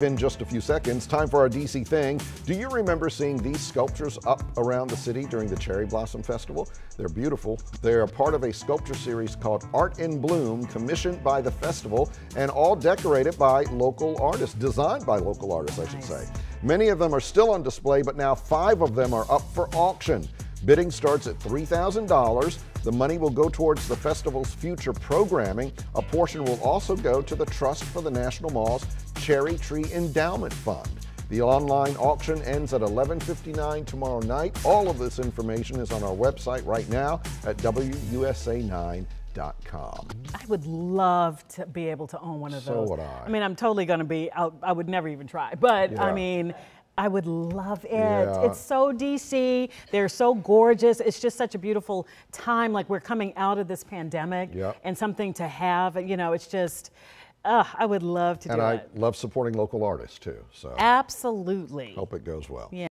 In just a few seconds, time for our DC thing. Do you remember seeing these sculptures up around the city during the Cherry Blossom Festival? They're beautiful. They're part of a sculpture series called Art in Bloom, commissioned by the festival and all decorated by local artists, designed by local artists, I should say. Many of them are still on display, but now five of them are up for auction. Bidding starts at $3,000. The money will go towards the festival's future programming. A portion will also go to the Trust for the National Mall's Cherry Tree Endowment Fund. The online auction ends at 11:59 tomorrow night. All of this information is on our website right now at WUSA9.com. I would love to be able to own one of So those. would I. I mean, I'm totally going to be out. I would never even try, but Yeah. I mean, I would love it. Yeah. It's so DC. They're so gorgeous. It's just such a beautiful time. Like we're coming out of this pandemic Yep. and something to have. You know, it's just, uh, I would love to And do I it. And I love supporting local artists too. So Absolutely. hope it goes well. Yeah.